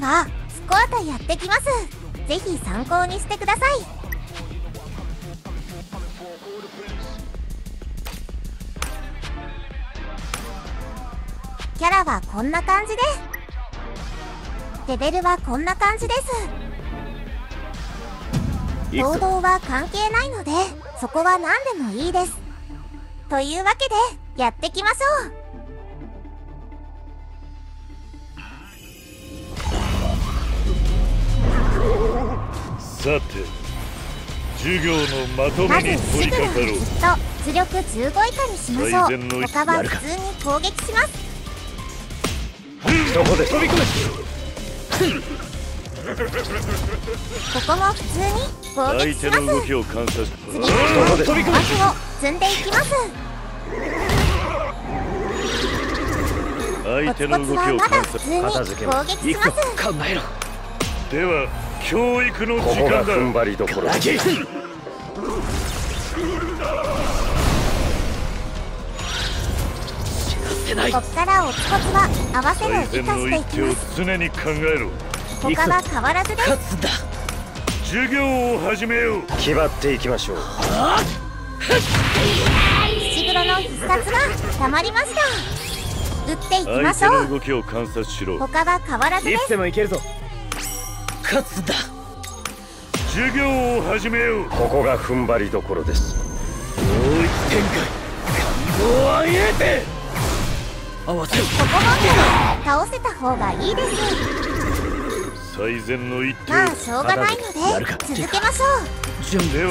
にはスコアタやってきます。ぜひ参考にしてください。キャラはこんな感じで。レベルはこんな感じです。行動は関係ないのでそこは何でもいいです。というわけでやってきましょうさて授業のまとまずめに取りすぐ掛かろう。の術と図力15以下にしましょう他は普通に攻撃します。どこで飛び込めここも普通に攻相撃します。手の動きを観察次はどこでバフを積んでいきます。相コツコツ手の動きをはまだ観察普通に片付け攻撃します。考えろでは教育のこ時間だ。こが踏ん張りどころだ。こっからおつこつは合わせの一かしていきます常に考えろ。他は変わらずです。つだ。授業を始めよう。決まっていきましょう。石黒の必殺がたまりました。打っていきま相手のしょう動きを観察しろ。他は変わらずです。もいけるぞ勝つだ。授業を始めよう。ここが踏ん張りどころです。もう一展開。感動を上げて。合わせるここも倒せた方がいいです。最善の一手を。まあしょうがないので続けましょう。準備では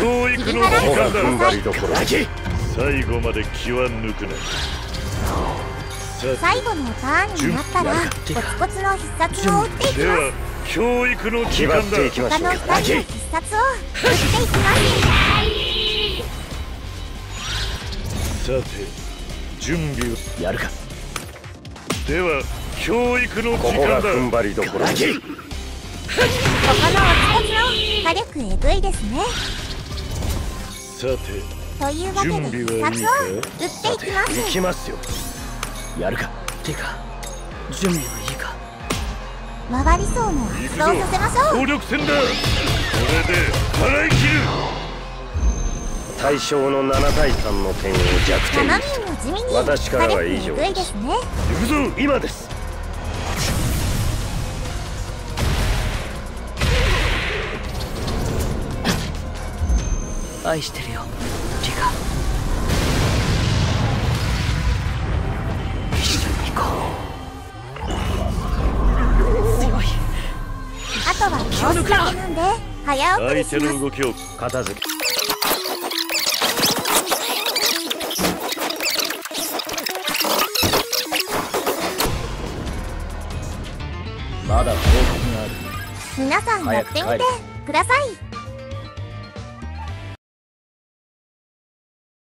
教育の時間だここが踏ん張りどころだ最後まで気は抜くなさ最後のターンになったら準コツコツの必殺を打っていきます教育の時間だ。他の2人の必殺を打ってい。きますさて準備をやるかでは教育のこ時間だこが踏ん張りどころ他のおつこつの火力えぐい。ですねさてとい。うわけで必殺を打ってい。きます行きますよやるかてか準備はい。い。か回り層も発動させましょう。総力戦だ。これで払い切る。対象の7対3の点を弱点生に身も地味に私からは以上ですね。行くぞ今です。愛してるよリカ。一緒に行こうとは倒すだけなんで早送りします相手の動きを片付けまだ報告がある皆さんやってみてください。